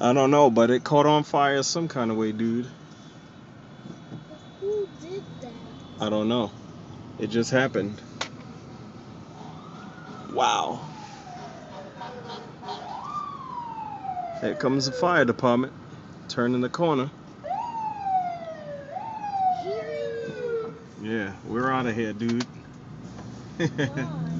I don't know, but it caught on fire some kind of way, dude. Who did that? I don't know. It just happened. Wow. Here comes the fire department. Turning the corner. Yeah, we're out of here, dude.